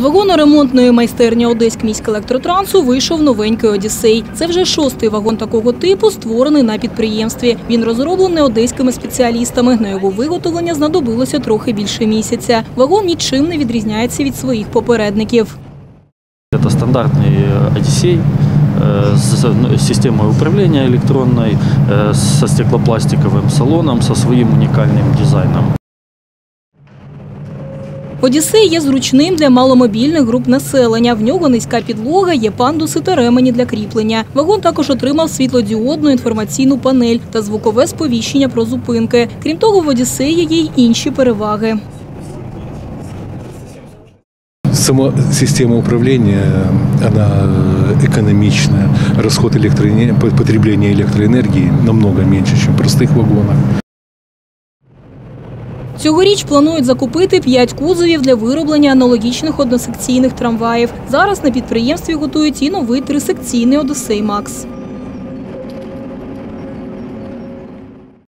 вагоноремонтної майстерні Одеськ міськелектротрансу вийшов новенький Одіссей. Це вже шостий вагон такого типу, створений на підприємстві. Він розроблений одеськими спеціалістами. На його виготовлення знадобилося трохи більше місяця. Вагон нічим не відрізняється від своїх попередників. Это стандартный э, Одиссей э, с ну, системой управления электронной, э, со стеклопластиковым салоном, со своим уникальным дизайном. Одіссей є зручним для маломобільних груп населення. В нього низька підлога, є пандуси та ремені для кріплення. Вагон також отримав світлодіодну інформаційну панель та звукове сповіщення про зупинки. Крім того, в Одіссеї є й інші переваги. Сама система управления, она э, экономичная. Расход электроэнергии, потребление электроэнергии намного меньше, чем в простых вагонах. Цьогоріч планують закупити 5 кузовів для вироблення аналогічних односекційних трамваїв. Зараз на підприємстві готують і новий трисекційний Одесей Макс.